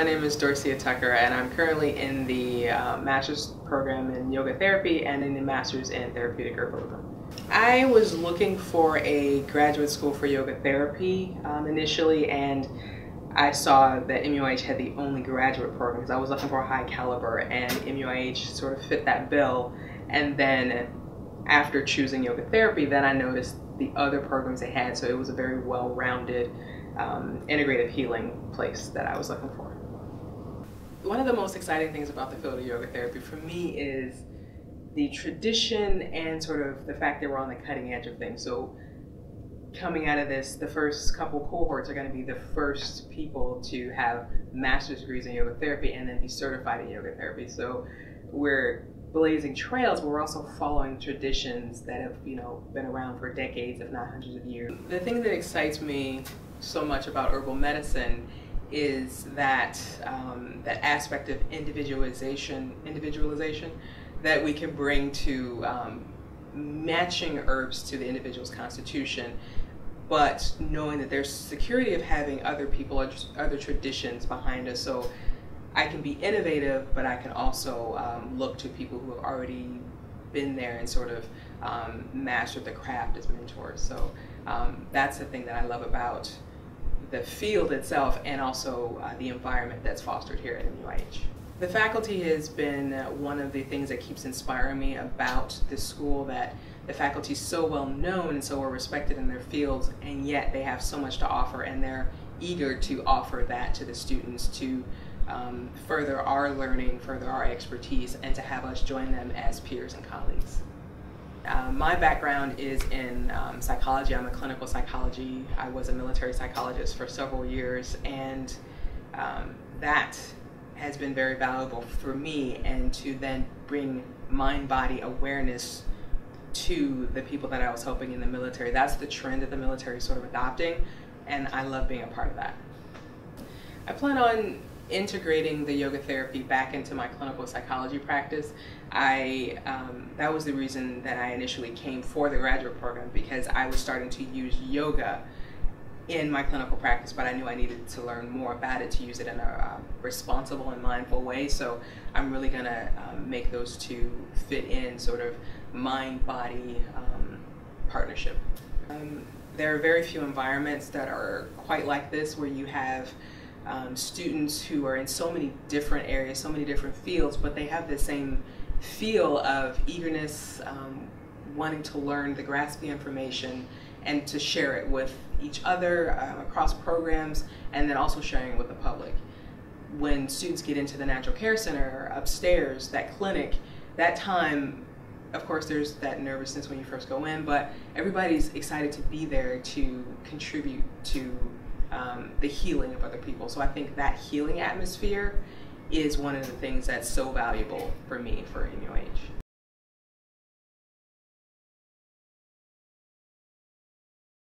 my name is Dorcia Tucker, and I'm currently in the uh, master's program in yoga therapy and in the master's in therapeutic herbalism. I was looking for a graduate school for yoga therapy um, initially, and I saw that MUIH had the only graduate program because I was looking for a high caliber, and MUIH sort of fit that bill. And then after choosing yoga therapy, then I noticed the other programs they had, so it was a very well-rounded um, integrative healing place that I was looking for. One of the most exciting things about the field of yoga therapy for me is the tradition and sort of the fact that we're on the cutting edge of things. So coming out of this, the first couple cohorts are going to be the first people to have master's degrees in yoga therapy and then be certified in yoga therapy. So we're blazing trails, but we're also following traditions that have, you know, been around for decades, if not hundreds of years. The thing that excites me so much about herbal medicine is that um, that aspect of individualization, individualization that we can bring to um, matching herbs to the individual's constitution, but knowing that there's security of having other people other traditions behind us. So I can be innovative, but I can also um, look to people who have already been there and sort of um, mastered the craft as mentors. So um, that's the thing that I love about the field itself and also uh, the environment that's fostered here at MUIH. The faculty has been uh, one of the things that keeps inspiring me about this school that the faculty is so well known and so well respected in their fields and yet they have so much to offer and they're eager to offer that to the students to um, further our learning, further our expertise, and to have us join them as peers and colleagues. Uh, my background is in um, psychology. I'm a clinical psychology. I was a military psychologist for several years, and um, that has been very valuable for me. And to then bring mind-body awareness to the people that I was helping in the military. That's the trend that the military is sort of adopting, and I love being a part of that. I plan on integrating the yoga therapy back into my clinical psychology practice, I um, that was the reason that I initially came for the graduate program because I was starting to use yoga in my clinical practice, but I knew I needed to learn more about it to use it in a uh, responsible and mindful way. So I'm really gonna um, make those two fit in sort of mind-body um, partnership. Um, there are very few environments that are quite like this where you have um, students who are in so many different areas, so many different fields, but they have the same feel of eagerness, um, wanting to learn, to grasp the information, and to share it with each other um, across programs, and then also sharing it with the public. When students get into the Natural Care Center upstairs, that clinic, that time of course there's that nervousness when you first go in but everybody's excited to be there to contribute to um, the healing of other people. So I think that healing atmosphere is one of the things that's so valuable for me for MUIH.